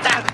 here!